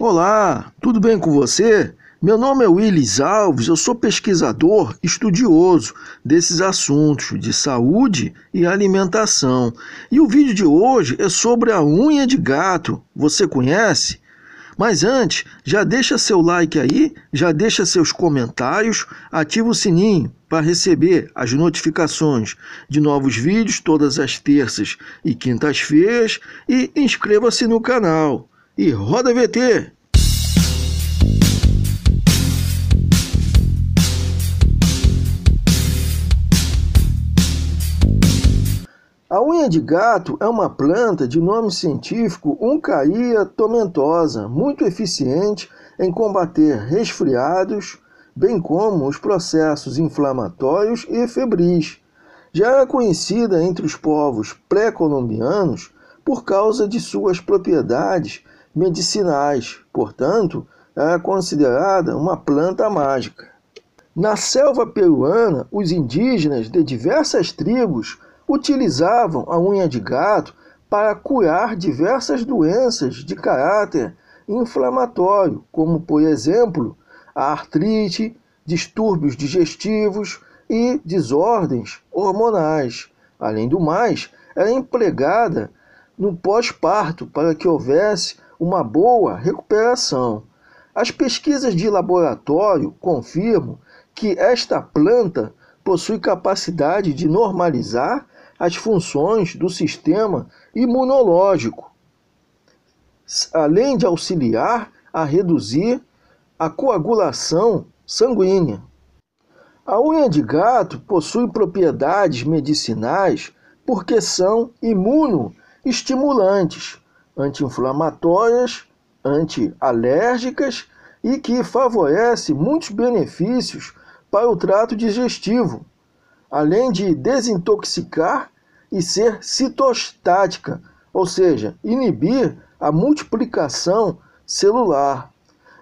Olá, tudo bem com você? Meu nome é Willis Alves, eu sou pesquisador estudioso desses assuntos de saúde e alimentação. E o vídeo de hoje é sobre a unha de gato. Você conhece? Mas antes, já deixa seu like aí, já deixa seus comentários, ativa o sininho para receber as notificações de novos vídeos todas as terças e quintas-feiras e inscreva-se no canal. E roda VT! A unha de gato é uma planta de nome científico Uncaria tomentosa, muito eficiente em combater resfriados, bem como os processos inflamatórios e febris. Já era conhecida entre os povos pré-colombianos por causa de suas propriedades medicinais, portanto, era considerada uma planta mágica. Na selva peruana, os indígenas de diversas tribos utilizavam a unha de gato para curar diversas doenças de caráter inflamatório, como, por exemplo, a artrite, distúrbios digestivos e desordens hormonais. Além do mais, era empregada no pós-parto para que houvesse uma boa recuperação. As pesquisas de laboratório confirmam que esta planta possui capacidade de normalizar as funções do sistema imunológico, além de auxiliar a reduzir a coagulação sanguínea. A unha de gato possui propriedades medicinais porque são imunoestimulantes, anti-inflamatórias, anti-alérgicas e que favorece muitos benefícios para o trato digestivo, além de desintoxicar e ser citostática, ou seja, inibir a multiplicação celular.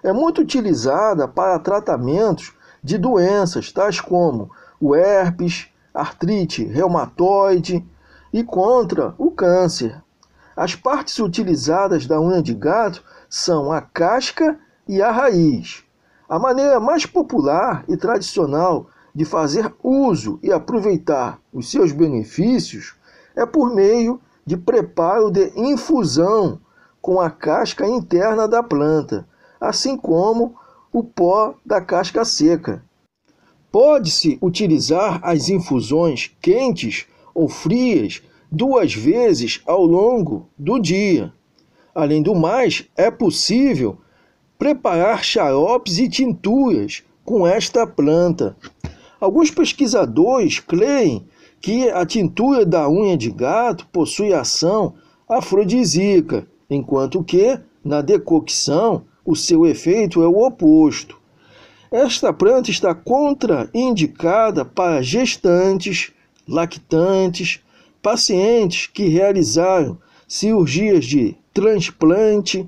É muito utilizada para tratamentos de doenças tais como o herpes, artrite reumatoide e contra o câncer. As partes utilizadas da unha de gato são a casca e a raiz. A maneira mais popular e tradicional de fazer uso e aproveitar os seus benefícios é por meio de preparo de infusão com a casca interna da planta, assim como o pó da casca seca. Pode-se utilizar as infusões quentes ou frias duas vezes ao longo do dia. Além do mais, é possível preparar xaropes e tinturas com esta planta. Alguns pesquisadores creem que a tintura da unha de gato possui ação afrodisíaca, enquanto que, na decocção, o seu efeito é o oposto. Esta planta está contraindicada para gestantes, lactantes, pacientes que realizaram cirurgias de transplante,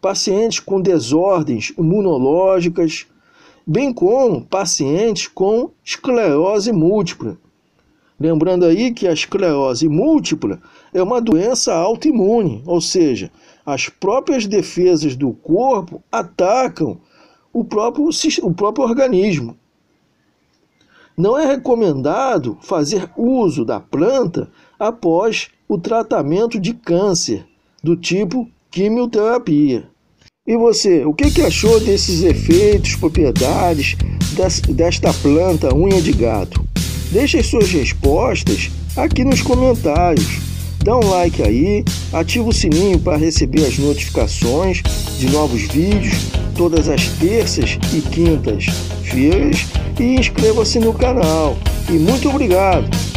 pacientes com desordens imunológicas, bem como pacientes com esclerose múltipla. Lembrando aí que a esclerose múltipla é uma doença autoimune, ou seja, as próprias defesas do corpo atacam o próprio, o próprio organismo. Não é recomendado fazer uso da planta após o tratamento de câncer do tipo quimioterapia. E você, o que, que achou desses efeitos, propriedades desta planta unha de gato? Deixe as suas respostas aqui nos comentários. Dá um like aí, ativa o sininho para receber as notificações de novos vídeos todas as terças e quintas-feiras e inscreva-se no canal. E muito obrigado!